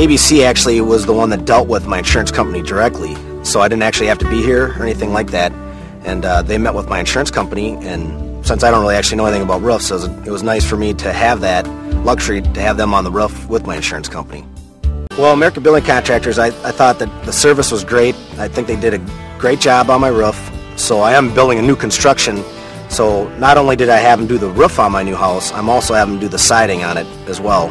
ABC actually was the one that dealt with my insurance company directly, so I didn't actually have to be here or anything like that. And uh, they met with my insurance company, and since I don't really actually know anything about roofs, it was, it was nice for me to have that luxury to have them on the roof with my insurance company. Well, American Building Contractors, I, I thought that the service was great. I think they did a great job on my roof. So I am building a new construction. So not only did I have them do the roof on my new house, I'm also having them do the siding on it as well.